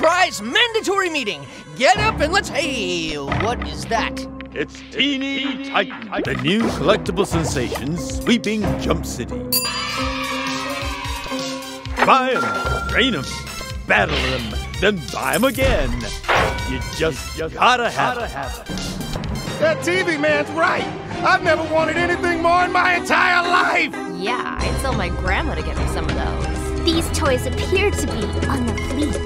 Surprise mandatory meeting! Get up and let's. Hey, what is that? It's Teeny Titan, the new collectible sensation sweeping Jump City. Buy 'em, train 'em, battle them, then buy 'em again. You just, just gotta have it. That TV man's right. I've never wanted anything more in my entire life. Yeah, I'd sell my grandma to get me some of those. These toys appear to be on the fleet.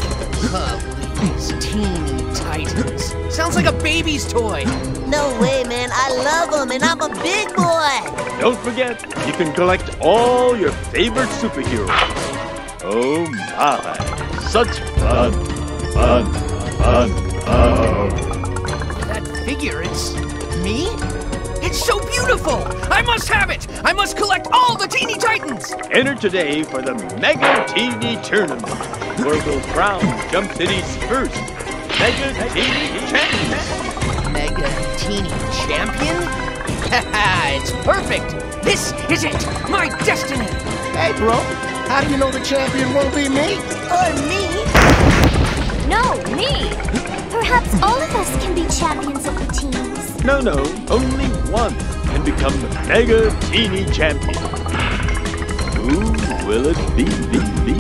Oh, these teeny titans. Sounds like a baby's toy. No way, man. I love them, and I'm a big boy. Don't forget, you can collect all your favorite superheroes. Oh my, such fun, fun, fun, fun. That figure, it's me? It's so beautiful! I must have it! I must collect all the teeny titans! Enter today for the Mega Teeny Tournament, where we'll crown Jump City's first Mega Teeny Champion. Mega teeny champion? Haha, it's perfect! This is it! My destiny! Hey, bro. How do you know the champion won't be me? Or me. No, me! Perhaps all of us can be champions of the teams. No, no, only one can become the Mega Teeny Champion. Who will it be? be, be?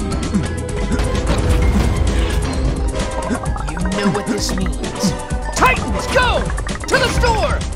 You know what this means. Titans, go! To the store!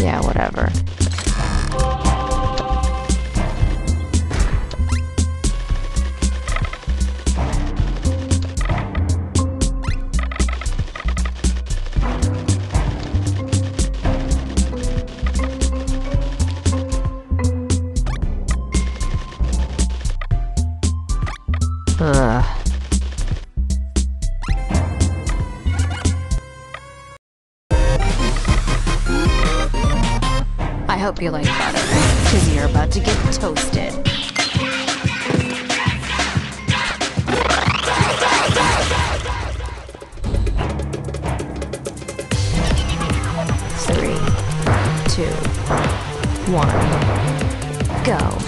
Yeah, whatever. Hope you like butter, because you're about to get toasted. Three, two, one, go.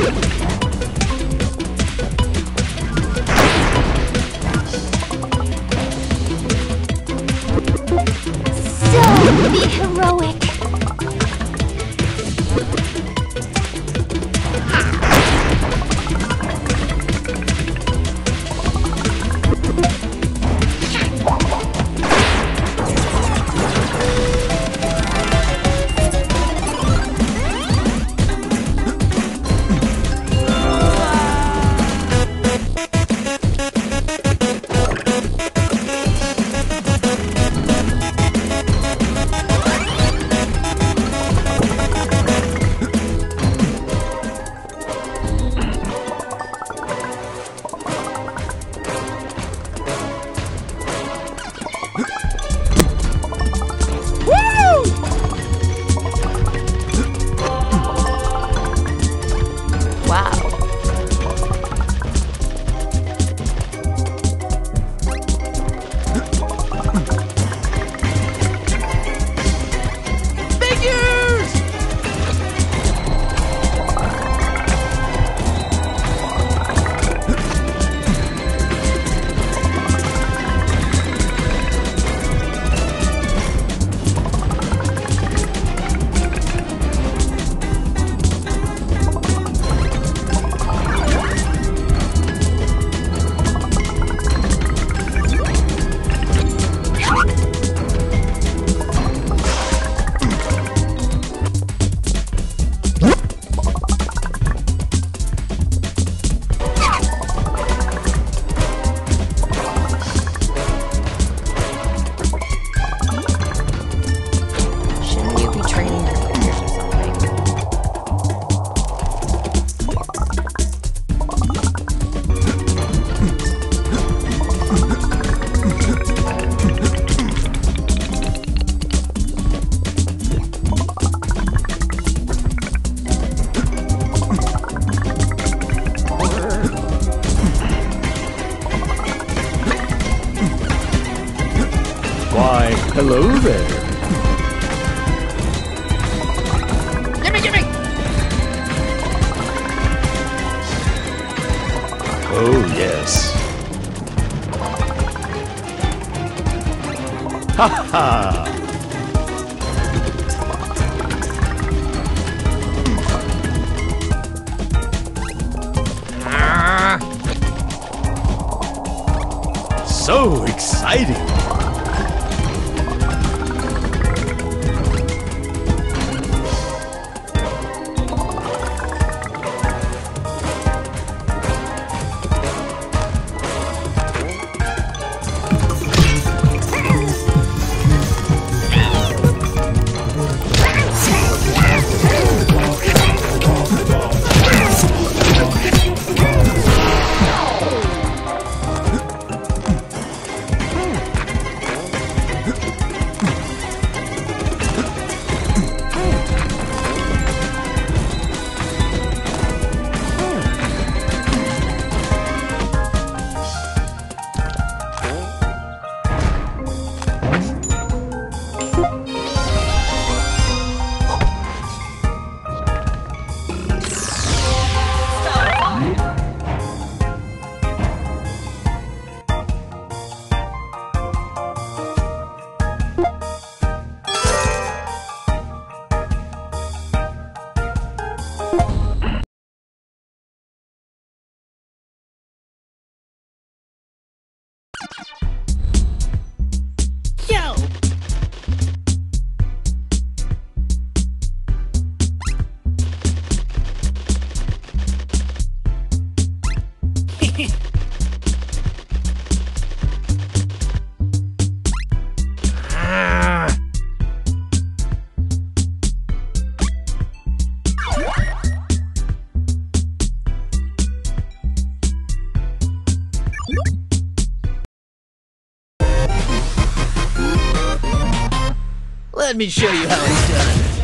you. Oh, yes. Ha ha! So exciting! Me show you how it's done.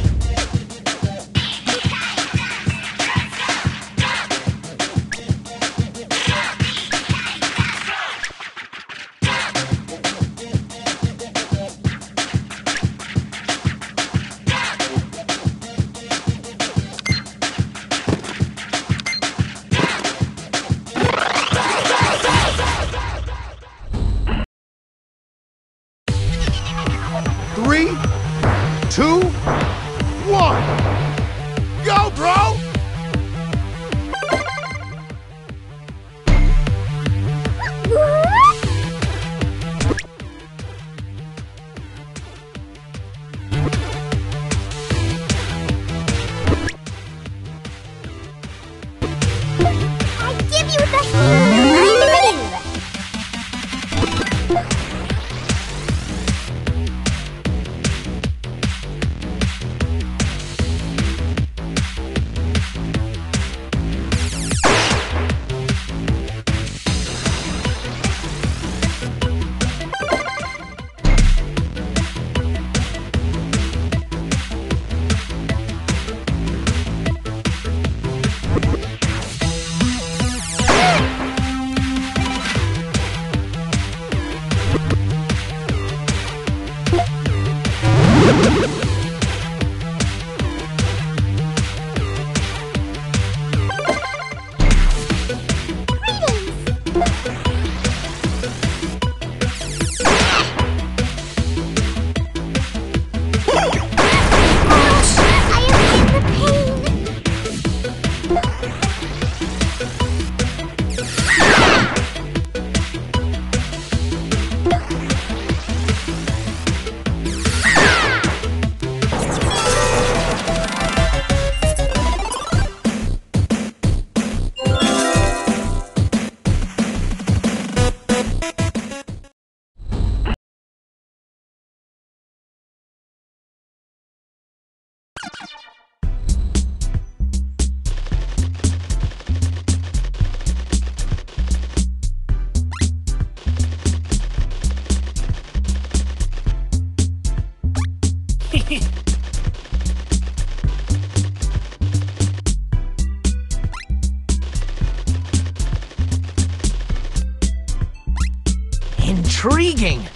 Intriguing.